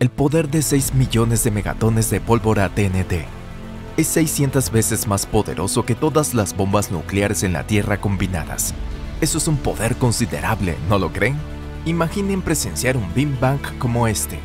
el poder de 6 millones de megatones de pólvora TNT es 600 veces más poderoso que todas las bombas nucleares en la Tierra combinadas. Eso es un poder considerable, ¿no lo creen? Imaginen presenciar un Big Bang como este.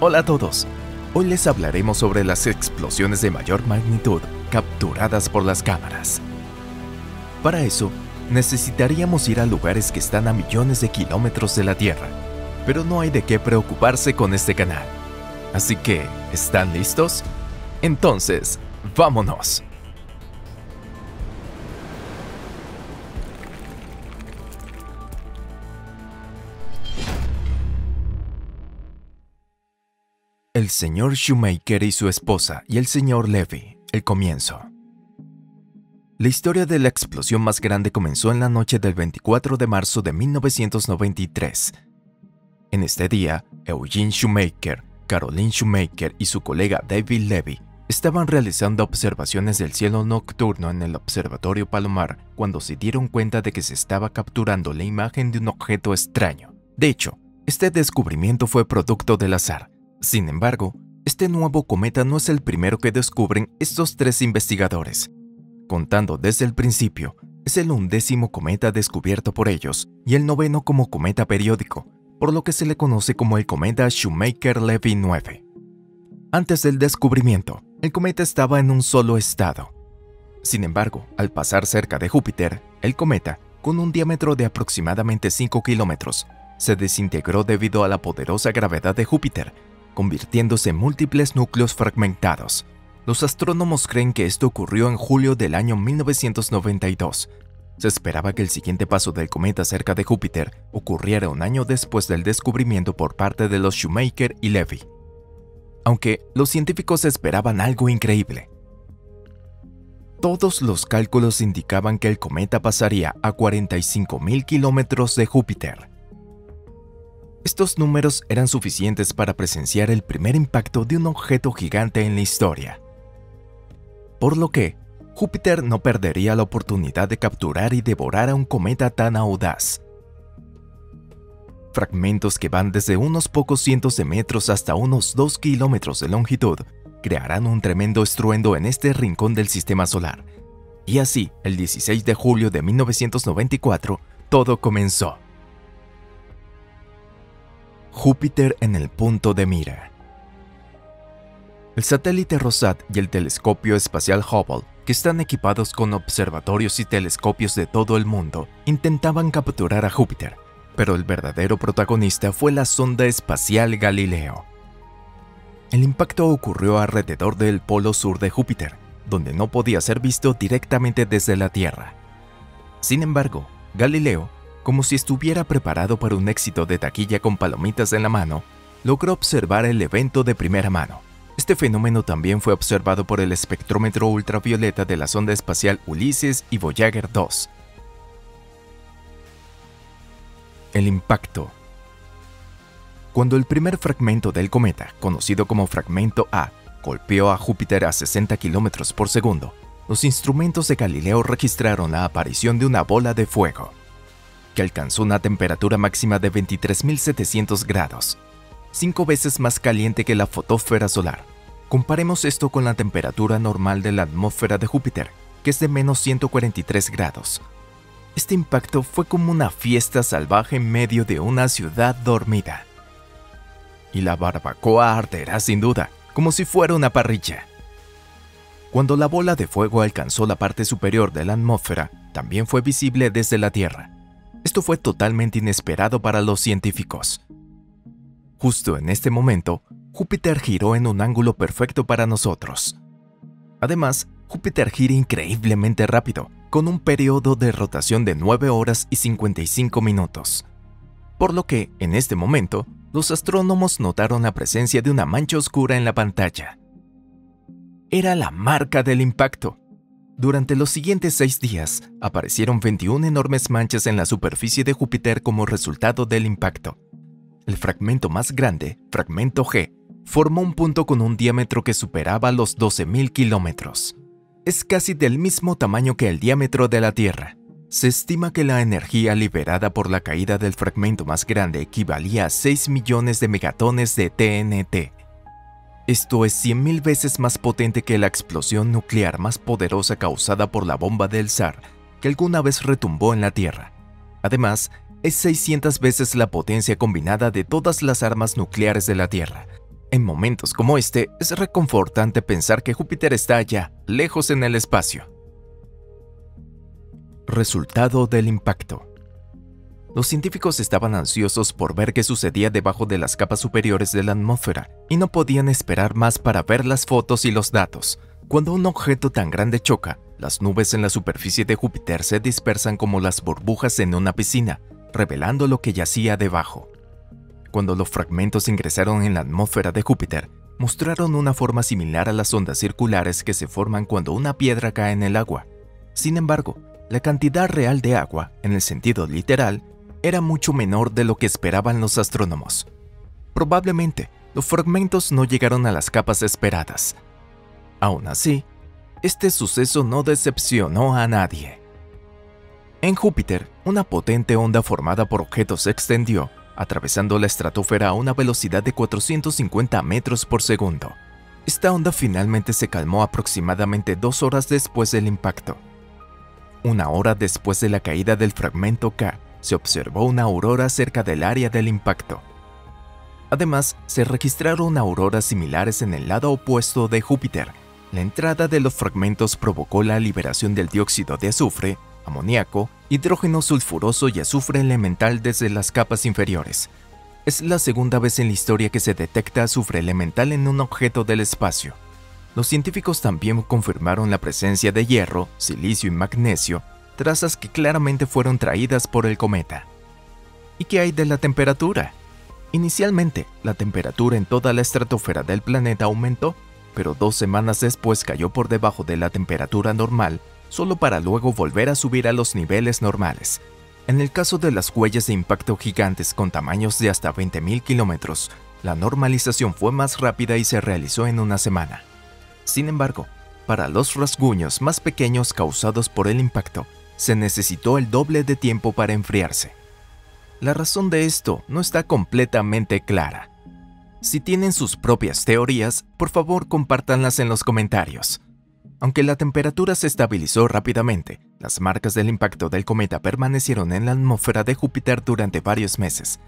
Hola a todos. Hoy les hablaremos sobre las explosiones de mayor magnitud capturadas por las cámaras. Para eso, necesitaríamos ir a lugares que están a millones de kilómetros de la Tierra, pero no hay de qué preocuparse con este canal. Así que, ¿están listos? Entonces, vámonos. El señor Shoemaker y su esposa y el señor Levy, el comienzo. La historia de la explosión más grande comenzó en la noche del 24 de marzo de 1993. En este día, Eugene Shoemaker, Caroline Shoemaker y su colega David Levy estaban realizando observaciones del cielo nocturno en el Observatorio Palomar cuando se dieron cuenta de que se estaba capturando la imagen de un objeto extraño. De hecho, este descubrimiento fue producto del azar. Sin embargo, este nuevo cometa no es el primero que descubren estos tres investigadores. Contando desde el principio, es el undécimo cometa descubierto por ellos y el noveno como cometa periódico, por lo que se le conoce como el cometa Shoemaker-Levy 9. Antes del descubrimiento, el cometa estaba en un solo estado. Sin embargo, al pasar cerca de Júpiter, el cometa, con un diámetro de aproximadamente 5 kilómetros, se desintegró debido a la poderosa gravedad de Júpiter convirtiéndose en múltiples núcleos fragmentados. Los astrónomos creen que esto ocurrió en julio del año 1992. Se esperaba que el siguiente paso del cometa cerca de Júpiter ocurriera un año después del descubrimiento por parte de los Shoemaker y Levy. Aunque los científicos esperaban algo increíble. Todos los cálculos indicaban que el cometa pasaría a 45.000 kilómetros de Júpiter. Estos números eran suficientes para presenciar el primer impacto de un objeto gigante en la historia. Por lo que, Júpiter no perdería la oportunidad de capturar y devorar a un cometa tan audaz. Fragmentos que van desde unos pocos cientos de metros hasta unos 2 kilómetros de longitud crearán un tremendo estruendo en este rincón del sistema solar. Y así, el 16 de julio de 1994, todo comenzó. Júpiter en el punto de mira. El satélite Rosat y el telescopio espacial Hubble, que están equipados con observatorios y telescopios de todo el mundo, intentaban capturar a Júpiter, pero el verdadero protagonista fue la sonda espacial Galileo. El impacto ocurrió alrededor del polo sur de Júpiter, donde no podía ser visto directamente desde la Tierra. Sin embargo, Galileo como si estuviera preparado para un éxito de taquilla con palomitas en la mano, logró observar el evento de primera mano. Este fenómeno también fue observado por el espectrómetro ultravioleta de la sonda espacial Ulises y Voyager 2. El impacto. Cuando el primer fragmento del cometa, conocido como fragmento A, golpeó a Júpiter a 60 km por segundo, los instrumentos de Galileo registraron la aparición de una bola de fuego que alcanzó una temperatura máxima de 23.700 grados, cinco veces más caliente que la fotósfera solar. Comparemos esto con la temperatura normal de la atmósfera de Júpiter, que es de menos 143 grados. Este impacto fue como una fiesta salvaje en medio de una ciudad dormida. Y la barbacoa arderá sin duda, como si fuera una parrilla. Cuando la bola de fuego alcanzó la parte superior de la atmósfera, también fue visible desde la Tierra. Esto fue totalmente inesperado para los científicos. Justo en este momento, Júpiter giró en un ángulo perfecto para nosotros. Además, Júpiter gira increíblemente rápido, con un periodo de rotación de 9 horas y 55 minutos. Por lo que, en este momento, los astrónomos notaron la presencia de una mancha oscura en la pantalla. Era la marca del impacto. Durante los siguientes seis días, aparecieron 21 enormes manchas en la superficie de Júpiter como resultado del impacto. El fragmento más grande, fragmento G, formó un punto con un diámetro que superaba los 12.000 kilómetros. Es casi del mismo tamaño que el diámetro de la Tierra. Se estima que la energía liberada por la caída del fragmento más grande equivalía a 6 millones de megatones de TNT. Esto es 100.000 veces más potente que la explosión nuclear más poderosa causada por la bomba del SAR que alguna vez retumbó en la Tierra. Además, es 600 veces la potencia combinada de todas las armas nucleares de la Tierra. En momentos como este, es reconfortante pensar que Júpiter está allá, lejos en el espacio. Resultado del impacto. Los científicos estaban ansiosos por ver qué sucedía debajo de las capas superiores de la atmósfera y no podían esperar más para ver las fotos y los datos. Cuando un objeto tan grande choca, las nubes en la superficie de Júpiter se dispersan como las burbujas en una piscina, revelando lo que yacía debajo. Cuando los fragmentos ingresaron en la atmósfera de Júpiter, mostraron una forma similar a las ondas circulares que se forman cuando una piedra cae en el agua. Sin embargo, la cantidad real de agua, en el sentido literal, era mucho menor de lo que esperaban los astrónomos. Probablemente, los fragmentos no llegaron a las capas esperadas. Aún así, este suceso no decepcionó a nadie. En Júpiter, una potente onda formada por objetos se extendió, atravesando la estratosfera a una velocidad de 450 metros por segundo. Esta onda finalmente se calmó aproximadamente dos horas después del impacto. Una hora después de la caída del fragmento K, se observó una aurora cerca del área del impacto. Además, se registraron auroras similares en el lado opuesto de Júpiter. La entrada de los fragmentos provocó la liberación del dióxido de azufre, amoníaco, hidrógeno sulfuroso y azufre elemental desde las capas inferiores. Es la segunda vez en la historia que se detecta azufre elemental en un objeto del espacio. Los científicos también confirmaron la presencia de hierro, silicio y magnesio, trazas que claramente fueron traídas por el cometa. ¿Y qué hay de la temperatura? Inicialmente, la temperatura en toda la estratosfera del planeta aumentó, pero dos semanas después cayó por debajo de la temperatura normal solo para luego volver a subir a los niveles normales. En el caso de las huellas de impacto gigantes con tamaños de hasta 20.000 kilómetros, la normalización fue más rápida y se realizó en una semana. Sin embargo, para los rasguños más pequeños causados por el impacto, se necesitó el doble de tiempo para enfriarse. La razón de esto no está completamente clara. Si tienen sus propias teorías, por favor compártanlas en los comentarios. Aunque la temperatura se estabilizó rápidamente, las marcas del impacto del cometa permanecieron en la atmósfera de Júpiter durante varios meses.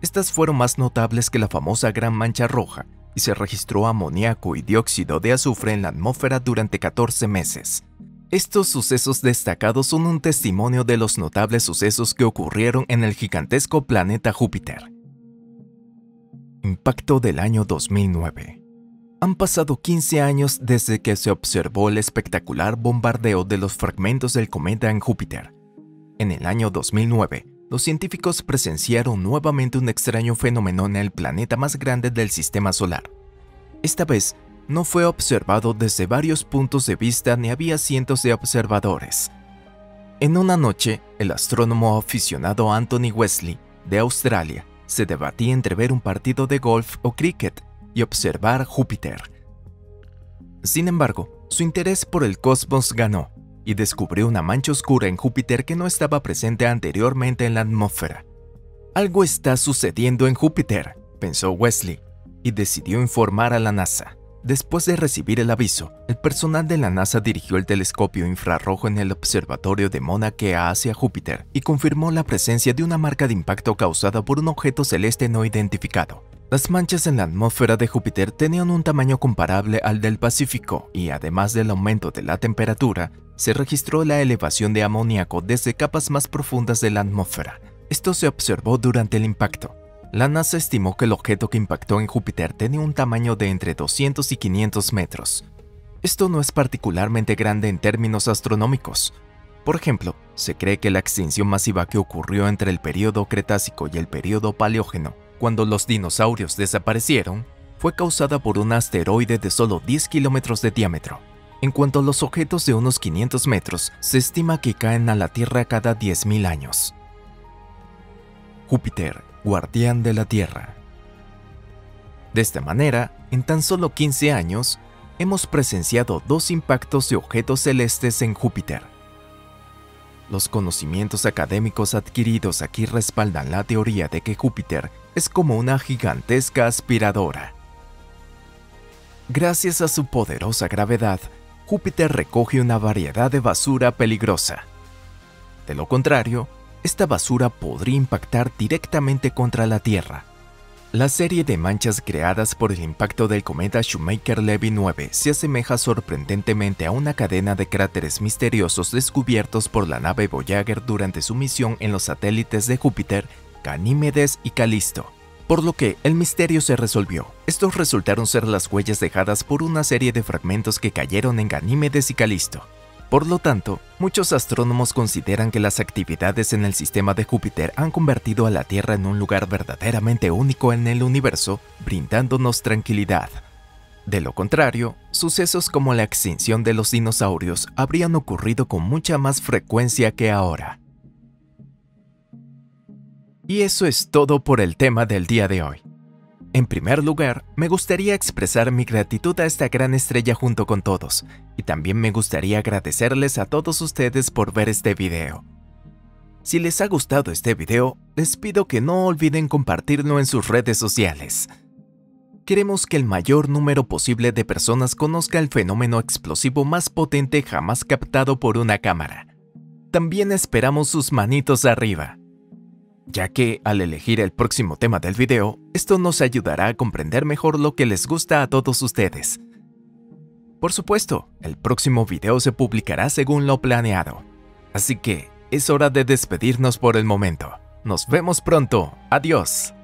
Estas fueron más notables que la famosa Gran Mancha Roja, y se registró amoníaco y dióxido de azufre en la atmósfera durante 14 meses. Estos sucesos destacados son un testimonio de los notables sucesos que ocurrieron en el gigantesco planeta Júpiter. Impacto del año 2009 han pasado 15 años desde que se observó el espectacular bombardeo de los fragmentos del cometa en Júpiter. En el año 2009, los científicos presenciaron nuevamente un extraño fenómeno en el planeta más grande del sistema solar. Esta vez, no fue observado desde varios puntos de vista ni había cientos de observadores. En una noche, el astrónomo aficionado Anthony Wesley, de Australia, se debatía entre ver un partido de golf o cricket y observar Júpiter. Sin embargo, su interés por el cosmos ganó y descubrió una mancha oscura en Júpiter que no estaba presente anteriormente en la atmósfera. Algo está sucediendo en Júpiter, pensó Wesley, y decidió informar a la NASA. Después de recibir el aviso, el personal de la NASA dirigió el telescopio infrarrojo en el observatorio de Mauna Kea hacia Júpiter y confirmó la presencia de una marca de impacto causada por un objeto celeste no identificado. Las manchas en la atmósfera de Júpiter tenían un tamaño comparable al del Pacífico y además del aumento de la temperatura, se registró la elevación de amoníaco desde capas más profundas de la atmósfera. Esto se observó durante el impacto. La NASA estimó que el objeto que impactó en Júpiter tenía un tamaño de entre 200 y 500 metros. Esto no es particularmente grande en términos astronómicos. Por ejemplo, se cree que la extinción masiva que ocurrió entre el período Cretácico y el período Paleógeno cuando los dinosaurios desaparecieron, fue causada por un asteroide de solo 10 kilómetros de diámetro. En cuanto a los objetos de unos 500 metros, se estima que caen a la Tierra cada 10.000 años. Júpiter, guardián de la Tierra. De esta manera, en tan solo 15 años, hemos presenciado dos impactos de objetos celestes en Júpiter. Los conocimientos académicos adquiridos aquí respaldan la teoría de que Júpiter es como una gigantesca aspiradora. Gracias a su poderosa gravedad, Júpiter recoge una variedad de basura peligrosa. De lo contrario, esta basura podría impactar directamente contra la Tierra, la serie de manchas creadas por el impacto del cometa Shoemaker-Levy 9 se asemeja sorprendentemente a una cadena de cráteres misteriosos descubiertos por la nave Voyager durante su misión en los satélites de Júpiter, Ganímedes y Calisto. Por lo que el misterio se resolvió. Estos resultaron ser las huellas dejadas por una serie de fragmentos que cayeron en Ganímedes y Calisto. Por lo tanto, muchos astrónomos consideran que las actividades en el sistema de Júpiter han convertido a la Tierra en un lugar verdaderamente único en el universo, brindándonos tranquilidad. De lo contrario, sucesos como la extinción de los dinosaurios habrían ocurrido con mucha más frecuencia que ahora. Y eso es todo por el tema del día de hoy. En primer lugar, me gustaría expresar mi gratitud a esta gran estrella junto con todos, y también me gustaría agradecerles a todos ustedes por ver este video. Si les ha gustado este video, les pido que no olviden compartirlo en sus redes sociales. Queremos que el mayor número posible de personas conozca el fenómeno explosivo más potente jamás captado por una cámara. También esperamos sus manitos arriba ya que al elegir el próximo tema del video, esto nos ayudará a comprender mejor lo que les gusta a todos ustedes. Por supuesto, el próximo video se publicará según lo planeado. Así que es hora de despedirnos por el momento. Nos vemos pronto. Adiós.